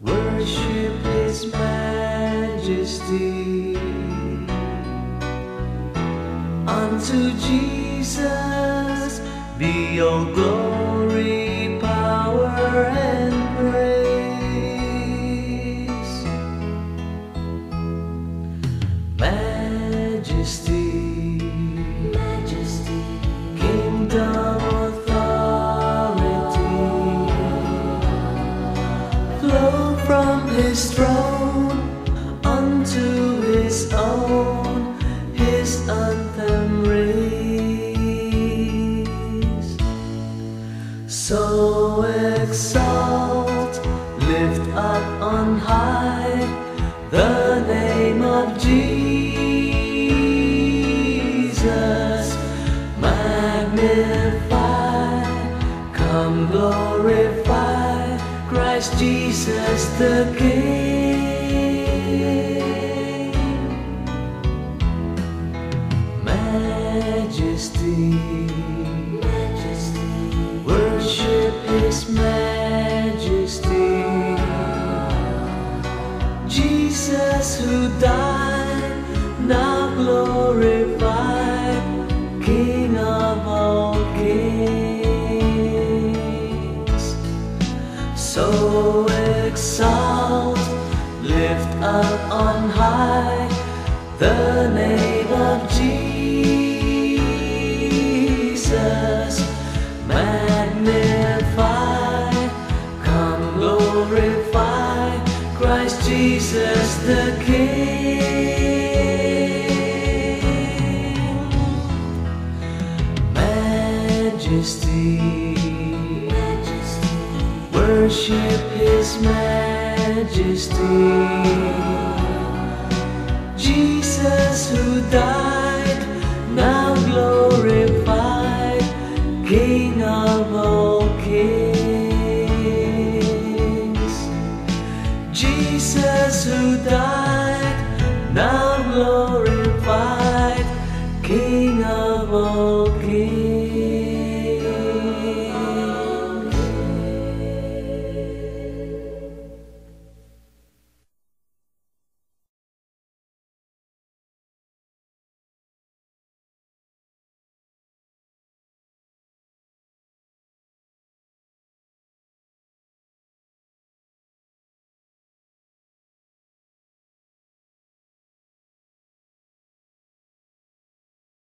Worship His majesty. Unto Jesus be all glory, power, and praise. His throne unto His own, His anthem raise. So exalt, lift up on high the name of Jesus. Magnify, Christ Jesus the King. Majesty. Majesty, Worship His majesty. Jesus who died, now glorified, King of all kings. So exalt, lift up on high the name of Jesus. Magnify, come glorify Christ Jesus the King. Majesty worship His majesty. Jesus who died, now glorified, King of all kings. Jesus who died, now glorified, King of all kings.